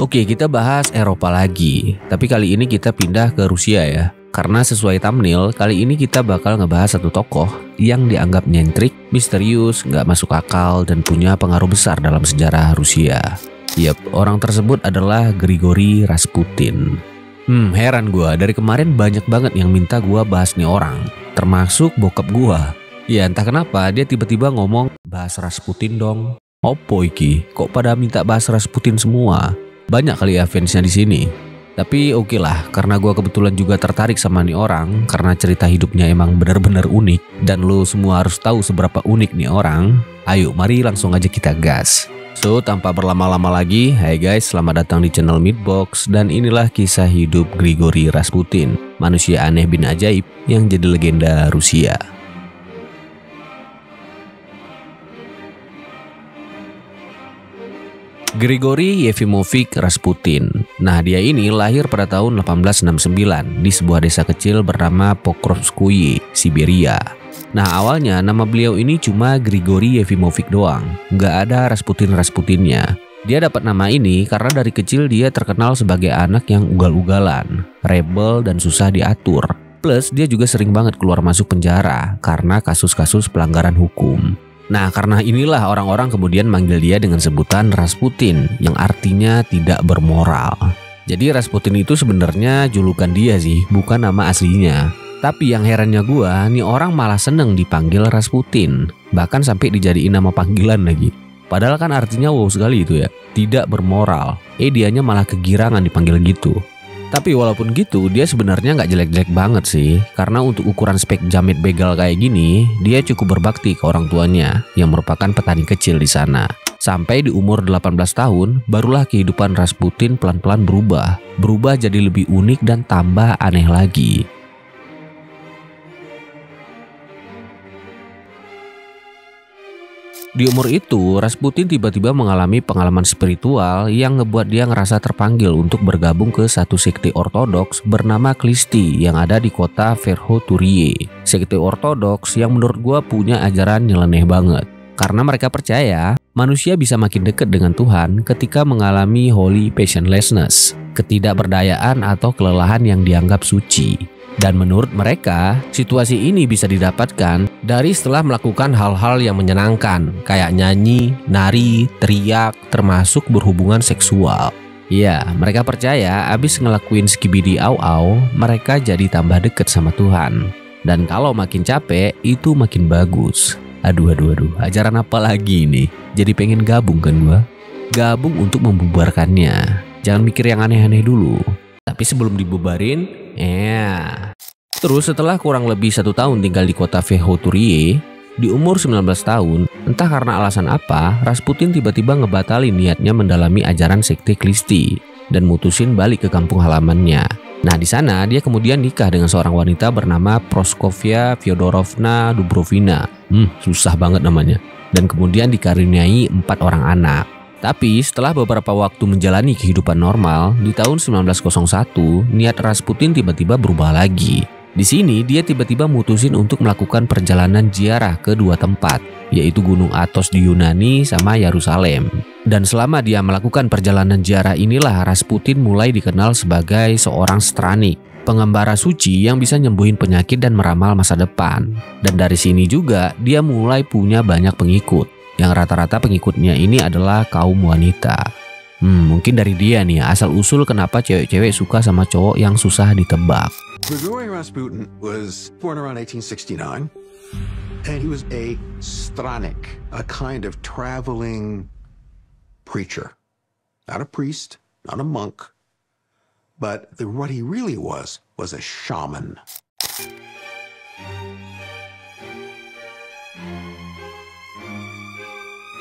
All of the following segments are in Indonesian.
Oke, kita bahas Eropa lagi. Tapi kali ini kita pindah ke Rusia ya. Karena sesuai thumbnail, kali ini kita bakal ngebahas satu tokoh yang dianggap nyentrik, misterius, nggak masuk akal, dan punya pengaruh besar dalam sejarah Rusia. Yap, orang tersebut adalah Grigori Rasputin. Hmm, heran gua. Dari kemarin banyak banget yang minta gua bahas nih orang. Termasuk bokap gua. Ya entah kenapa dia tiba-tiba ngomong bahas Rasputin dong. Opo iki? Kok pada minta bahas Rasputin semua? Banyak kali ya fansnya di sini. Tapi oke okay lah, karena gue kebetulan juga tertarik sama nih orang, karena cerita hidupnya emang benar-benar unik, dan lo semua harus tahu seberapa unik nih orang. Ayo, mari langsung aja kita gas. So, tanpa berlama-lama lagi, hai guys, selamat datang di channel Meatbox, dan inilah kisah hidup Grigori Rasputin, manusia aneh bin ajaib yang jadi legenda Rusia. Grigori Yefimovich Rasputin. Nah, dia ini lahir pada tahun 1869 di sebuah desa kecil bernama Pokrovskoye, Siberia. Nah, awalnya nama beliau ini cuma Grigori Yefimovich doang, nggak ada Rasputin-Rasputinnya. Dia dapat nama ini karena dari kecil dia terkenal sebagai anak yang ugal-ugalan, rebel dan susah diatur. Plus dia juga sering banget keluar masuk penjara karena kasus-kasus pelanggaran hukum. Nah, karena inilah orang-orang kemudian manggil dia dengan sebutan Rasputin yang artinya tidak bermoral. Jadi Rasputin itu sebenarnya julukan dia sih, bukan nama aslinya. Tapi yang herannya gua, nih orang malah seneng dipanggil Rasputin. Bahkan sampai dijadiin nama panggilan lagi. Padahal kan artinya wow sekali itu ya, tidak bermoral. Eh dianya malah kegirangan dipanggil gitu. Tapi walaupun gitu, dia sebenarnya nggak jelek-jelek banget sih. Karena untuk ukuran spek jamit begal kayak gini, dia cukup berbakti ke orang tuanya yang merupakan petani kecil di sana. Sampai di umur 18 tahun, barulah kehidupan Rasputin pelan-pelan berubah. Berubah jadi lebih unik dan tambah aneh lagi. Di umur itu, Rasputin tiba-tiba mengalami pengalaman spiritual yang ngebuat dia ngerasa terpanggil untuk bergabung ke satu sekte ortodoks bernama Klisti yang ada di kota Verkhoturie. Sekte ortodoks yang menurut gua punya ajaran nyeleneh banget. Karena mereka percaya manusia bisa makin dekat dengan Tuhan ketika mengalami holy passionlessness, ketidakberdayaan atau kelelahan yang dianggap suci. Dan menurut mereka, situasi ini bisa didapatkan dari setelah melakukan hal-hal yang menyenangkan, kayak nyanyi, nari, teriak, termasuk berhubungan seksual. Ya, mereka percaya abis ngelakuin skibidi au-au, mereka jadi tambah deket sama Tuhan. Dan kalau makin capek, itu makin bagus. Aduh, aduh, aduh, ajaran apa lagi nih? Jadi pengen gabung kan gua? Gabung untuk membubarkannya. Jangan mikir yang aneh-aneh dulu. Tapi sebelum dibubarin, ya. Terus setelah kurang lebih satu tahun tinggal di kota Vehoturie, di umur 19 tahun, entah karena alasan apa, Rasputin tiba-tiba ngebatalin niatnya mendalami ajaran sekte Klisti dan mutusin balik ke kampung halamannya. Nah di sana dia kemudian nikah dengan seorang wanita bernama Proskovia Fyodorovna Dubrovina. Hmm, susah banget namanya. Dan kemudian dikaruniai empat orang anak. Tapi setelah beberapa waktu menjalani kehidupan normal, di tahun 1901, niat Rasputin tiba-tiba berubah lagi. Di sini dia tiba-tiba mutusin untuk melakukan perjalanan ziarah ke dua tempat, yaitu Gunung Athos di Yunani sama Yerusalem. Dan selama dia melakukan perjalanan ziarah inilah Rasputin mulai dikenal sebagai seorang stranik, pengembara suci yang bisa nyembuhin penyakit dan meramal masa depan. Dan dari sini juga dia mulai punya banyak pengikut yang rata-rata pengikutnya ini adalah kaum wanita. Hmm, mungkin dari dia nih asal usul kenapa cewek-cewek suka sama cowok yang susah ditebak. Grigory Rasputin was born around 1869 and he was a stranik, a kind of traveling preacher. Not a priest, not a monk, but the, what he really was was a shaman.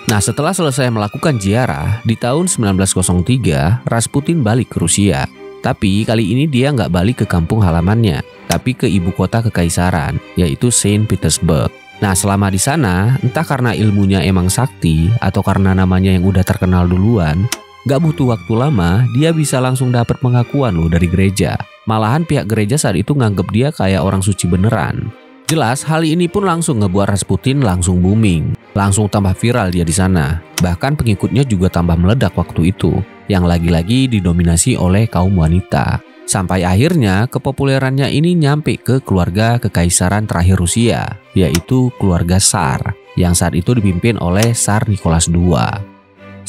Nah setelah selesai melakukan ziarah, di tahun 1903 Rasputin balik ke Rusia. Tapi kali ini dia nggak balik ke kampung halamannya, tapi ke ibu kota kekaisaran, yaitu Saint Petersburg. Nah selama di sana, entah karena ilmunya emang sakti atau karena namanya yang udah terkenal duluan, nggak butuh waktu lama dia bisa langsung dapat pengakuan loh dari gereja. Malahan pihak gereja saat itu nganggep dia kayak orang suci beneran. Jelas hal ini pun langsung ngebuat Rasputin langsung booming, langsung tambah viral dia di sana. Bahkan pengikutnya juga tambah meledak waktu itu. yang lagi-lagi didominasi oleh kaum wanita. Sampai akhirnya kepopulerannya ini nyampe ke keluarga kekaisaran terakhir Rusia, yaitu keluarga Tsar, yang saat itu dipimpin oleh Tsar Nicholas II.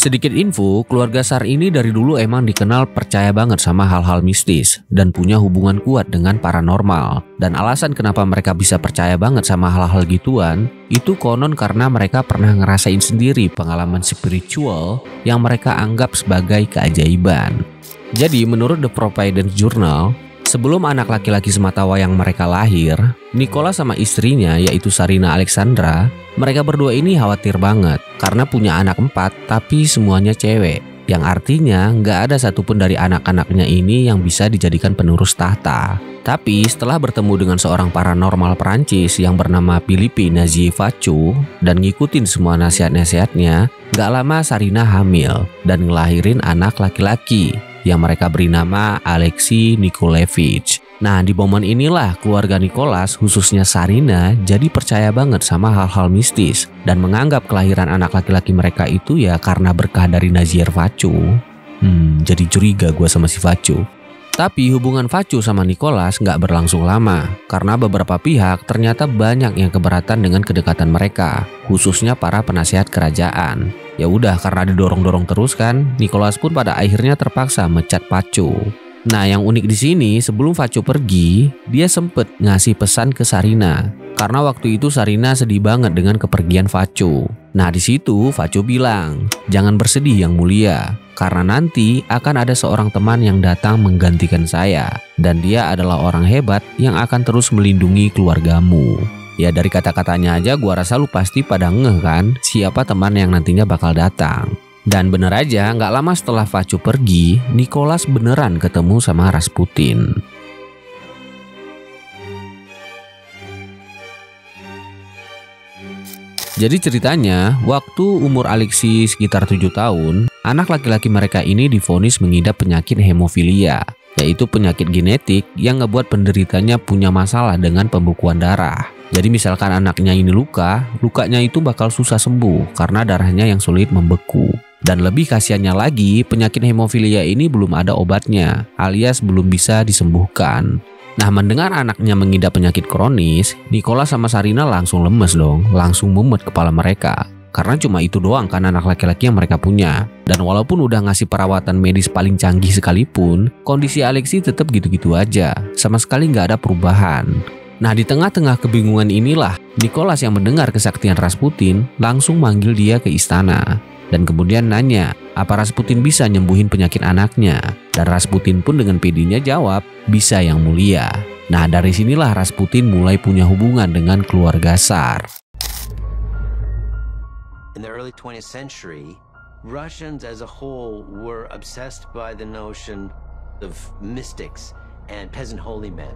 Sedikit info, keluarga Tsar ini dari dulu emang dikenal percaya banget sama hal-hal mistis dan punya hubungan kuat dengan paranormal. Dan alasan kenapa mereka bisa percaya banget sama hal-hal gituan, itu konon karena mereka pernah ngerasain sendiri pengalaman spiritual yang mereka anggap sebagai keajaiban. Jadi menurut The Providence Journal, sebelum anak laki-laki semata wayang mereka lahir, Nicola sama istrinya yaitu Sarina Alexandra, mereka berdua ini khawatir banget karena punya anak empat tapi semuanya cewek. Yang artinya nggak ada satupun dari anak-anaknya ini yang bisa dijadikan penerus tahta. Tapi setelah bertemu dengan seorang paranormal Perancis yang bernama Philippe Nazie Facu dan ngikutin semua nasihat-nasihatnya, nggak lama Sarina hamil dan ngelahirin anak laki-laki yang mereka beri nama Alexei Nikolevich. Nah, di momen inilah keluarga Nicholas, khususnya Sarina, jadi percaya banget sama hal-hal mistis dan menganggap kelahiran anak laki-laki mereka itu ya karena berkah dari Nazier Facu. Hmm, jadi curiga gue sama si Facu. Tapi hubungan Facu sama Nicholas nggak berlangsung lama karena beberapa pihak ternyata banyak yang keberatan dengan kedekatan mereka, khususnya para penasihat kerajaan. Ya udah karena didorong-dorong terus kan, Nicholas pun pada akhirnya terpaksa mecat Pacu. Nah, yang unik di sini sebelum Facu pergi, dia sempet ngasih pesan ke Sarina. Karena waktu itu Sarina sedih banget dengan kepergian Facu. Nah, di situ Facu bilang, "Jangan bersedih yang mulia, karena nanti akan ada seorang teman yang datang menggantikan saya dan dia adalah orang hebat yang akan terus melindungi keluargamu." Ya dari kata-katanya aja gua rasa lu pasti pada ngeh kan siapa teman yang nantinya bakal datang. Dan bener aja nggak lama setelah Facu pergi, Nicholas beneran ketemu sama Rasputin. Jadi ceritanya, waktu umur Alexi sekitar 7 tahun, anak laki-laki mereka ini difonis mengidap penyakit hemofilia, yaitu penyakit genetik yang ngebuat penderitanya punya masalah dengan pembukuan darah. Jadi misalkan anaknya ini luka, lukanya itu bakal susah sembuh karena darahnya yang sulit membeku. Dan lebih kasihannya lagi, penyakit hemofilia ini belum ada obatnya, alias belum bisa disembuhkan. Nah mendengar anaknya mengidap penyakit kronis, Nikola sama Sarina langsung lemes dong, langsung mumet kepala mereka. Karena cuma itu doang kan anak laki-laki yang mereka punya. Dan walaupun udah ngasih perawatan medis paling canggih sekalipun, kondisi Alexi tetap gitu-gitu aja, sama sekali nggak ada perubahan. Nah di tengah-tengah kebingungan inilah Nicholas yang mendengar kesaktian Rasputin langsung manggil dia ke istana dan kemudian nanya apa Rasputin bisa nyembuhin penyakit anaknya dan Rasputin pun dengan pedinya jawab bisa yang mulia. Nah dari sinilah Rasputin mulai punya hubungan dengan keluarga Tsar. In the early 20th century, Russians as a whole were obsessed by the notion of mystics and peasant holy men.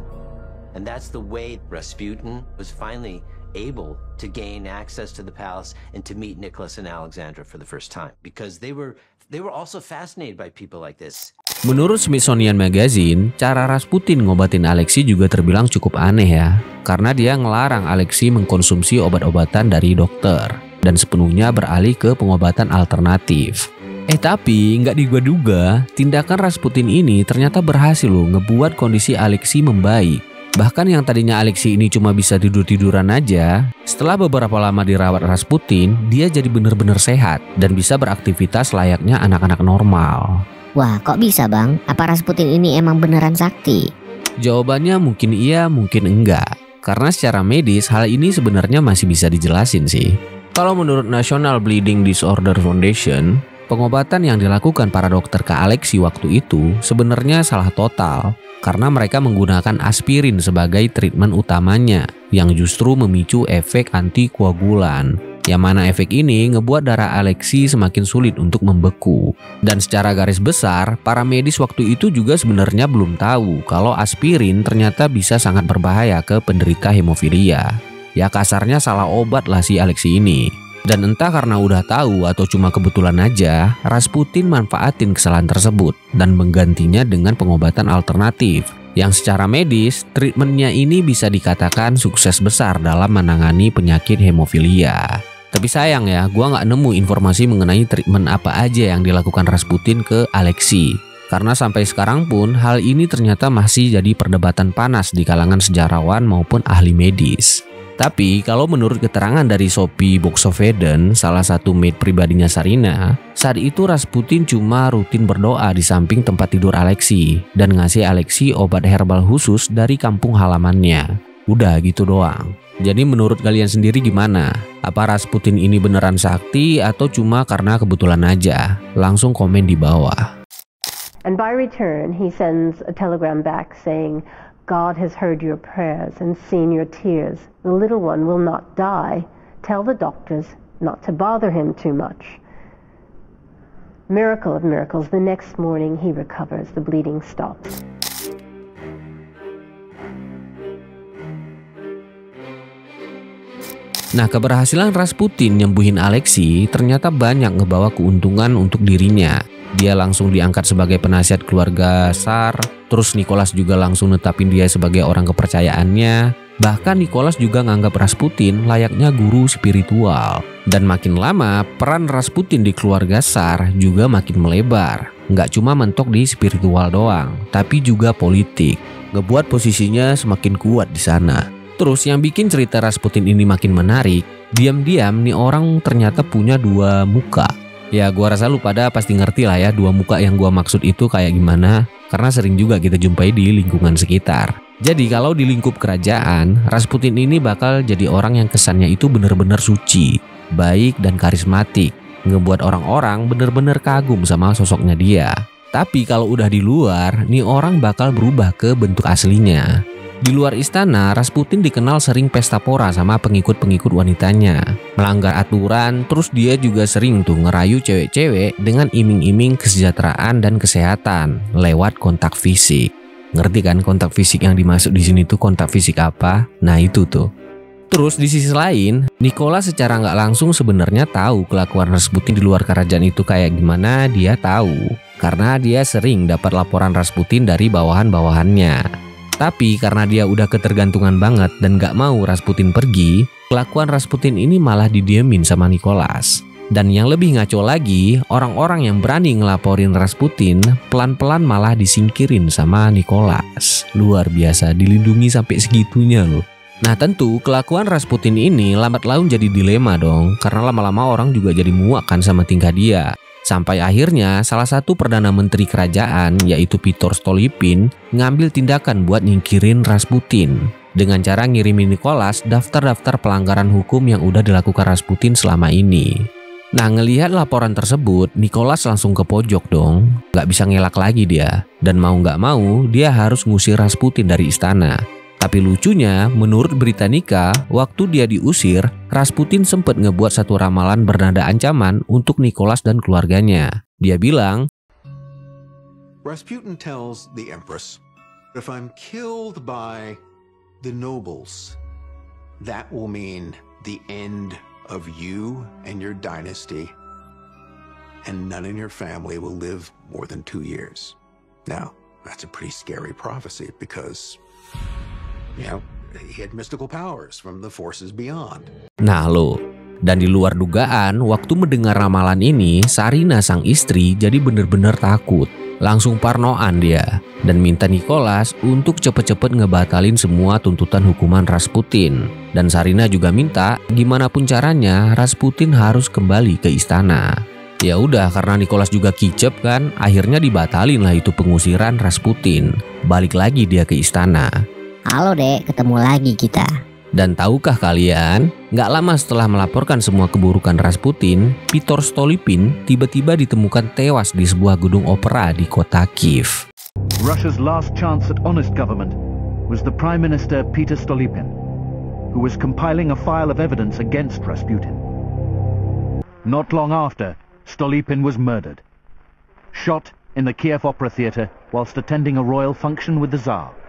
And that's the way Rasputin was finally able to gain access to the palace and to meet Nicholas and Alexandra for the first time because they were they were also fascinated by people like this. Menurut Smithsonian Magazine, cara Rasputin ngobatin Alexi juga terbilang cukup aneh ya, karena dia ngelarang Alexi mengkonsumsi obat-obatan dari dokter dan sepenuhnya beralih ke pengobatan alternatif. Eh tapi nggak diduga-duga, tindakan Rasputin ini ternyata berhasil loh ngebuat kondisi Alexi membaik Bahkan yang tadinya Alexi ini cuma bisa tidur-tiduran aja, setelah beberapa lama dirawat Rasputin, dia jadi bener-bener sehat dan bisa beraktivitas layaknya anak-anak normal. Wah, kok bisa bang? Apa Rasputin ini emang beneran sakti? Jawabannya mungkin iya, mungkin enggak. Karena secara medis hal ini sebenarnya masih bisa dijelasin sih. Kalau menurut National Bleeding Disorder Foundation, pengobatan yang dilakukan para dokter ke Alexi waktu itu sebenarnya salah total karena mereka menggunakan aspirin sebagai treatment utamanya yang justru memicu efek antikoagulan. Yang mana efek ini ngebuat darah Alexi semakin sulit untuk membeku. Dan secara garis besar, para medis waktu itu juga sebenarnya belum tahu kalau aspirin ternyata bisa sangat berbahaya ke penderita hemofilia. Ya kasarnya salah obat lah si Alexi ini. Dan entah karena udah tahu atau cuma kebetulan aja, Rasputin manfaatin kesalahan tersebut dan menggantinya dengan pengobatan alternatif. Yang secara medis, treatmentnya ini bisa dikatakan sukses besar dalam menangani penyakit hemofilia. Tapi sayang ya, gua nggak nemu informasi mengenai treatment apa aja yang dilakukan Rasputin ke Alexei. Karena sampai sekarang pun hal ini ternyata masih jadi perdebatan panas di kalangan sejarawan maupun ahli medis. Tapi kalau menurut keterangan dari Sophie Boxoveden, salah satu maid pribadinya Sarina, saat itu Rasputin cuma rutin berdoa di samping tempat tidur Alexei dan ngasih Alexei obat herbal khusus dari kampung halamannya. Udah gitu doang. Jadi menurut kalian sendiri gimana? Apa Rasputin ini beneran sakti atau cuma karena kebetulan aja? Langsung komen di bawah. And by return, he sends a telegram back saying, God has heard your prayers and seen your tears. The little one will not die. Tell the doctors not to bother him too much. Miracle of miracles, the next morning he recovers, the bleeding stops. Nah, keberhasilan Rasputin nyembuhin Alexei ternyata banyak ngebawa keuntungan untuk dirinya. Dia langsung diangkat sebagai penasihat keluarga Tsar, terus Nicholas juga langsung netapin dia sebagai orang kepercayaannya. Bahkan Nicholas juga nganggap Rasputin layaknya guru spiritual. Dan makin lama, peran Rasputin di keluarga Tsar juga makin melebar. Nggak cuma mentok di spiritual doang, tapi juga politik. Ngebuat posisinya semakin kuat di sana. Terus yang bikin cerita Rasputin ini makin menarik, diam-diam nih orang ternyata punya dua muka. Ya gua rasa lu pada pasti ngerti lah ya dua muka yang gua maksud itu kayak gimana karena sering juga kita jumpai di lingkungan sekitar. Jadi kalau di lingkup kerajaan, Rasputin ini bakal jadi orang yang kesannya itu bener-bener suci, baik dan karismatik, ngebuat orang-orang bener-bener kagum sama sosoknya dia. Tapi kalau udah di luar, nih orang bakal berubah ke bentuk aslinya. Di luar istana, Rasputin dikenal sering pesta pora sama pengikut-pengikut wanitanya. Melanggar aturan, terus dia juga sering tuh ngerayu cewek-cewek dengan iming-iming kesejahteraan dan kesehatan lewat kontak fisik. Ngerti kan kontak fisik yang dimasuk di sini tuh kontak fisik apa? Nah itu tuh. Terus di sisi lain, Nikola secara nggak langsung sebenarnya tahu kelakuan Rasputin di luar kerajaan itu kayak gimana dia tahu. Karena dia sering dapat laporan Rasputin dari bawahan-bawahannya. Tapi karena dia udah ketergantungan banget dan gak mau Rasputin pergi, kelakuan Rasputin ini malah didiemin sama Nicholas. Dan yang lebih ngaco lagi, orang-orang yang berani ngelaporin Rasputin pelan-pelan malah disingkirin sama Nicholas. Luar biasa, dilindungi sampai segitunya loh. Nah tentu kelakuan Rasputin ini lambat laun jadi dilema dong Karena lama-lama orang juga jadi muak kan sama tingkah dia Sampai akhirnya salah satu Perdana Menteri Kerajaan yaitu Piotr Stolypin ngambil tindakan buat nyingkirin Rasputin dengan cara ngirimin Nicholas daftar-daftar pelanggaran hukum yang udah dilakukan Rasputin selama ini. Nah ngelihat laporan tersebut, Nicholas langsung ke pojok dong. Gak bisa ngelak lagi dia. Dan mau gak mau, dia harus ngusir Rasputin dari istana. Tapi lucunya, menurut Britannica, waktu dia diusir, Rasputin sempat ngebuat satu ramalan bernada ancaman untuk Nicholas dan keluarganya. Dia bilang, Rasputin tells the Empress, if I'm killed by the nobles, that will mean the end of you and your dynasty, and none in your family will live more than two years. Now, that's a pretty scary prophecy because Nah lo, dan di luar dugaan, waktu mendengar ramalan ini, Sarina sang istri jadi bener-bener takut. Langsung parnoan dia dan minta Nicholas untuk cepet-cepet ngebatalin semua tuntutan hukuman Rasputin. Dan Sarina juga minta gimana pun caranya Rasputin harus kembali ke istana. Ya udah karena Nicholas juga kicep kan, akhirnya dibatalin lah itu pengusiran Rasputin. Balik lagi dia ke istana. Halo dek, ketemu lagi kita. Dan tahukah kalian, nggak lama setelah melaporkan semua keburukan Rasputin, Piotr Stolypin tiba-tiba ditemukan tewas di sebuah gedung opera di kota Kiev. Russia's last chance at honest government was the Prime Minister Peter Stolypin, who was compiling a file of evidence against Rasputin. Not long after, Stolypin was murdered, shot in the Kiev Opera Theatre whilst attending a royal function with the Tsar.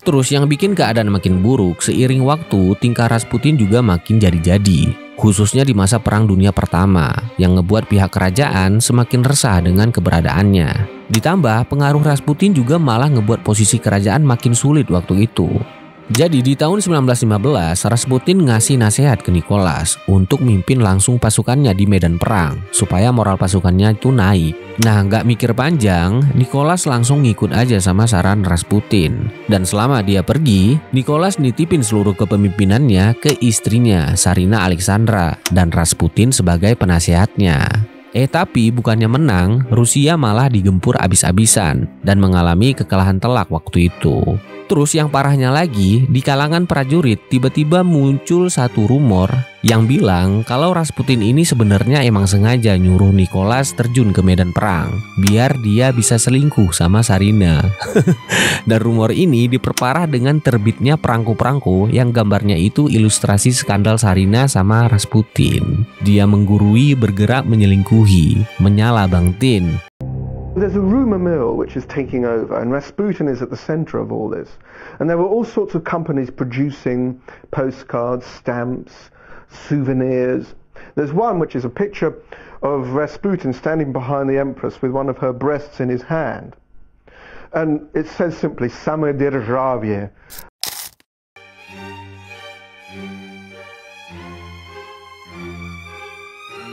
Terus yang bikin keadaan makin buruk, seiring waktu tingkah Rasputin juga makin jadi-jadi. Khususnya di masa Perang Dunia Pertama, yang ngebuat pihak kerajaan semakin resah dengan keberadaannya. Ditambah, pengaruh Rasputin juga malah ngebuat posisi kerajaan makin sulit waktu itu. Jadi di tahun 1915, Rasputin ngasih nasihat ke Nicholas untuk mimpin langsung pasukannya di medan perang supaya moral pasukannya itu naik. Nah, nggak mikir panjang, Nicholas langsung ngikut aja sama saran Rasputin. Dan selama dia pergi, Nicholas nitipin seluruh kepemimpinannya ke istrinya, Sarina Alexandra, dan Rasputin sebagai penasihatnya. Eh tapi bukannya menang, Rusia malah digempur abis-abisan dan mengalami kekalahan telak waktu itu. Terus yang parahnya lagi, di kalangan prajurit tiba-tiba muncul satu rumor yang bilang kalau Rasputin ini sebenarnya emang sengaja nyuruh Nicholas terjun ke medan perang biar dia bisa selingkuh sama Sarina. Dan rumor ini diperparah dengan terbitnya perangko-perangko yang gambarnya itu ilustrasi skandal Sarina sama Rasputin. Dia menggurui bergerak menyelingkuhi, menyala Bang Tin, There's a rumour mill which is taking over, and Rasputin is at the centre of all this. And there were all sorts of companies producing postcards, stamps, souvenirs. There's one which is a picture of Rasputin standing behind the Empress with one of her breasts in his hand. And it says simply, Samodirjavye,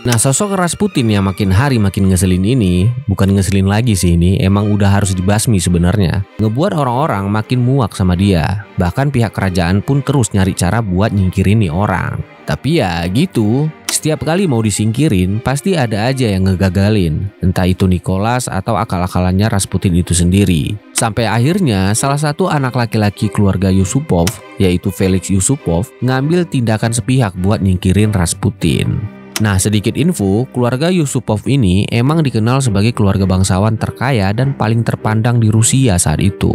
Nah sosok Rasputin yang makin hari makin ngeselin ini Bukan ngeselin lagi sih ini Emang udah harus dibasmi sebenarnya. Ngebuat orang-orang makin muak sama dia. Bahkan pihak kerajaan pun terus nyari cara buat nyingkirin nih orang. Tapi ya gitu. Setiap kali mau disingkirin Pasti ada aja yang ngegagalin. Entah itu Nicholas atau akal-akalannya Rasputin itu sendiri. Sampai akhirnya salah satu anak laki-laki keluarga Yusupov Yaitu Felix Yusupov Ngambil tindakan sepihak buat nyingkirin Rasputin Nah, sedikit info, keluarga Yusupov ini emang dikenal sebagai keluarga bangsawan terkaya dan paling terpandang di Rusia saat itu.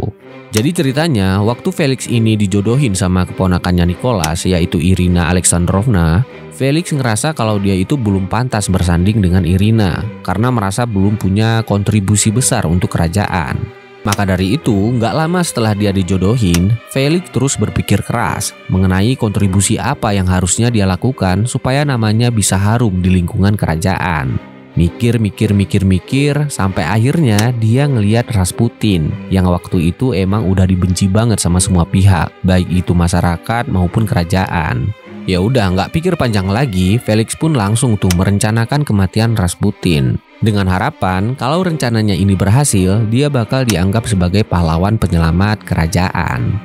Jadi ceritanya, waktu Felix ini dijodohin sama keponakannya Nicholas, yaitu Irina Alexandrovna, Felix ngerasa kalau dia itu belum pantas bersanding dengan Irina, karena merasa belum punya kontribusi besar untuk kerajaan. Maka dari itu, nggak lama setelah dia dijodohin, Felix terus berpikir keras mengenai kontribusi apa yang harusnya dia lakukan supaya namanya bisa harum di lingkungan kerajaan. Mikir, mikir, mikir, mikir, sampai akhirnya dia ngeliat Rasputin yang waktu itu emang udah dibenci banget sama semua pihak, baik itu masyarakat maupun kerajaan. Ya udah nggak pikir panjang lagi, Felix pun langsung tuh merencanakan kematian Rasputin. Dengan harapan kalau rencananya ini berhasil, dia bakal dianggap sebagai pahlawan penyelamat kerajaan.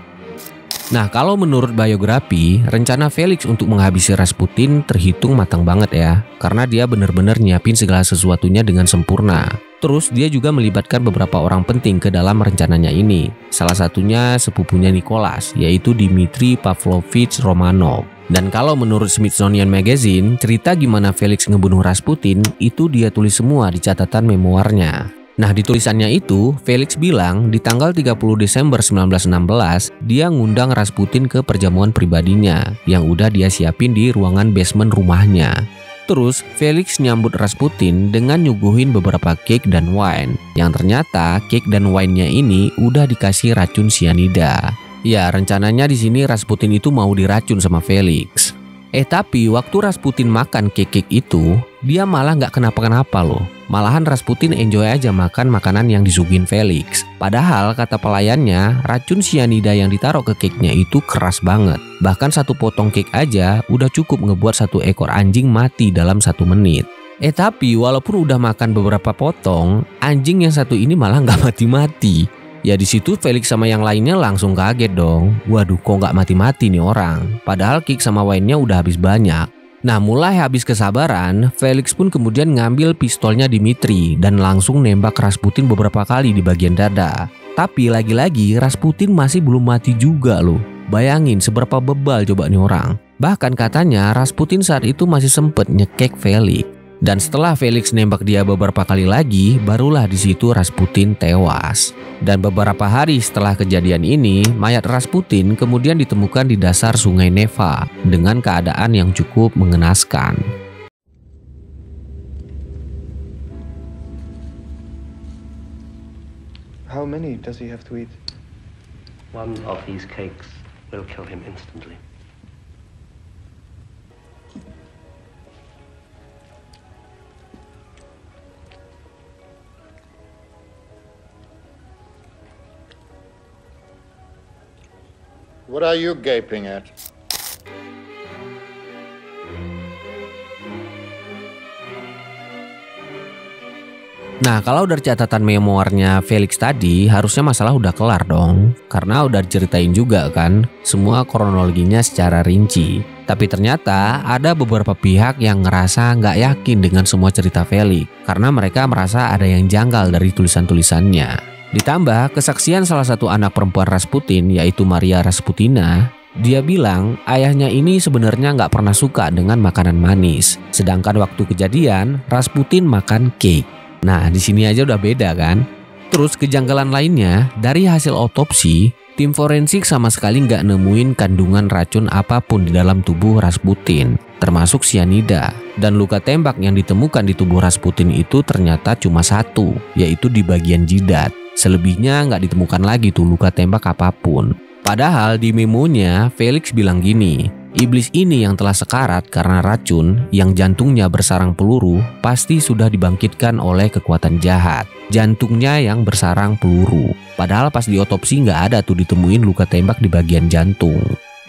Nah, kalau menurut biografi, rencana Felix untuk menghabisi Rasputin terhitung matang banget ya, karena dia benar-benar nyiapin segala sesuatunya dengan sempurna. Terus dia juga melibatkan beberapa orang penting ke dalam rencananya ini. Salah satunya sepupunya Nicholas, yaitu Dmitri Pavlovich Romanov. Dan kalau menurut Smithsonian Magazine, cerita gimana Felix ngebunuh Rasputin itu dia tulis semua di catatan memoarnya. Nah di tulisannya itu, Felix bilang di tanggal 30 Desember 1916, dia ngundang Rasputin ke perjamuan pribadinya yang udah dia siapin di ruangan basement rumahnya. Terus, Felix nyambut Rasputin dengan nyuguhin beberapa cake dan wine, yang ternyata cake dan wine-nya ini udah dikasih racun cyanida. Ya, rencananya di sini Rasputin itu mau diracun sama Felix. Eh tapi waktu Rasputin makan kekik itu, dia malah nggak kenapa-kenapa loh. Malahan Rasputin enjoy aja makan makanan yang disuguhin Felix. Padahal kata pelayannya, racun cyanida yang ditaruh ke cake itu keras banget. Bahkan satu potong cake aja udah cukup ngebuat satu ekor anjing mati dalam satu menit. Eh tapi walaupun udah makan beberapa potong, anjing yang satu ini malah nggak mati-mati. Ya di situ Felix sama yang lainnya langsung kaget dong. Waduh kok nggak mati-mati nih orang. Padahal kick sama wine-nya udah habis banyak. Nah mulai habis kesabaran, Felix pun kemudian ngambil pistolnya Dimitri dan langsung nembak Rasputin beberapa kali di bagian dada. Tapi lagi-lagi Rasputin masih belum mati juga loh. Bayangin seberapa bebal coba nih orang. Bahkan katanya Rasputin saat itu masih sempet nyekek Felix. Dan setelah Felix nembak dia beberapa kali lagi, barulah di situ Rasputin tewas. Dan beberapa hari setelah kejadian ini, mayat Rasputin kemudian ditemukan di dasar sungai Neva dengan keadaan yang cukup mengenaskan. How many does he have to eat? One of these cakes will kill him instantly. What are you gaping at? Nah, kalau dari catatan memoirnya Felix tadi, harusnya masalah udah kelar dong. Karena udah diceritain juga kan, semua kronologinya secara rinci. Tapi ternyata ada beberapa pihak yang ngerasa nggak yakin dengan semua cerita Felix. Karena mereka merasa ada yang janggal dari tulisan-tulisannya. Ditambah, kesaksian salah satu anak perempuan Rasputin, yaitu Maria Rasputina, dia bilang ayahnya ini sebenarnya nggak pernah suka dengan makanan manis. Sedangkan waktu kejadian, Rasputin makan cake. Nah, di sini aja udah beda kan? Terus kejanggalan lainnya, dari hasil otopsi, tim forensik sama sekali nggak nemuin kandungan racun apa pun di dalam tubuh Rasputin, termasuk sianida. Dan luka tembak yang ditemukan di tubuh Rasputin itu ternyata cuma satu, yaitu di bagian jidat. Selebihnya nggak ditemukan lagi tuh luka tembak apa pun. Padahal di memonya Felix bilang gini, iblis ini yang telah sekarat karena racun yang jantungnya bersarang peluru pasti sudah dibangkitkan oleh kekuatan jahat. Jantungnya yang bersarang peluru. Padahal pas di otopsi nggak ada tuh ditemuin luka tembak di bagian jantung.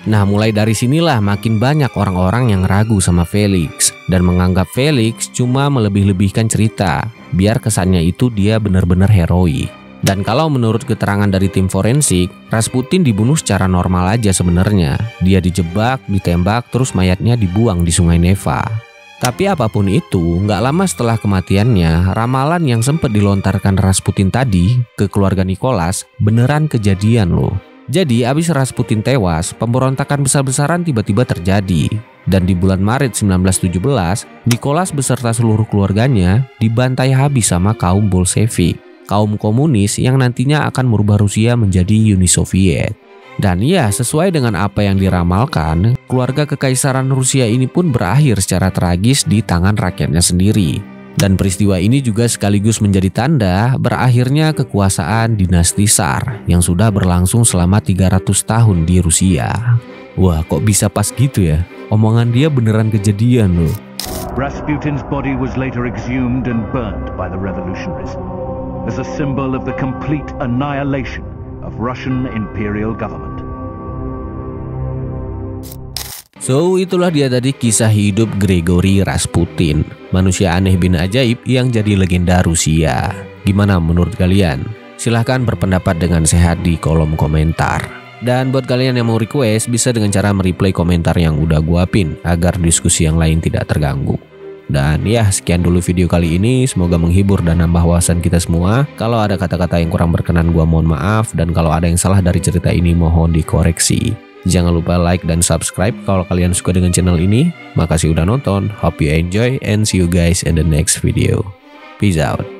Nah mulai dari sinilah makin banyak orang-orang yang ragu sama Felix dan menganggap Felix cuma melebih-lebihkan cerita biar kesannya itu dia benar-benar heroik. Dan kalau menurut keterangan dari tim forensik, Rasputin dibunuh secara normal aja sebenarnya. Dia dijebak, ditembak, terus mayatnya dibuang di sungai Neva. Tapi apa pun itu, nggak lama setelah kematiannya, ramalan yang sempat dilontarkan Rasputin tadi ke keluarga Nicholas beneran kejadian loh. Jadi abis Rasputin tewas, pemberontakan besar-besaran tiba-tiba terjadi. Dan di bulan Maret 1917, Nicholas beserta seluruh keluarganya dibantai habis sama kaum Bolshevik kaum komunis yang nantinya akan merubah Rusia menjadi Uni Soviet. Dan ya, sesuai dengan apa yang diramalkan, keluarga kekaisaran Rusia ini pun berakhir secara tragis di tangan rakyatnya sendiri. Dan peristiwa ini juga sekaligus menjadi tanda berakhirnya kekuasaan dinasti Tsar yang sudah berlangsung selama 300 tahun di Rusia. Wah, kok bisa pas gitu ya? Omongan dia beneran kejadian loh. Rasputin's body was later exhumed and burned by the revolutionaries as a symbol of the complete annihilation of Russian imperial government. So itulah dia tadi kisah hidup Gregory Rasputin, manusia aneh bin ajaib yang jadi legenda Rusia. Gimana menurut kalian? Silahkan berpendapat dengan sehat di kolom komentar. Dan buat kalian yang mau request, bisa dengan cara mereplay komentar yang udah gua pin agar diskusi yang lain tidak terganggu. Dan ya sekian dulu video kali ini. Semoga menghibur dan nambah wawasan kita semua. Kalau ada kata-kata yang kurang berkenan gua mohon maaf. Dan kalau ada yang salah dari cerita ini mohon dikoreksi. Jangan lupa like dan subscribe kalau kalian suka dengan channel ini. Makasih udah nonton. Hope you enjoy and see you guys in the next video. Peace out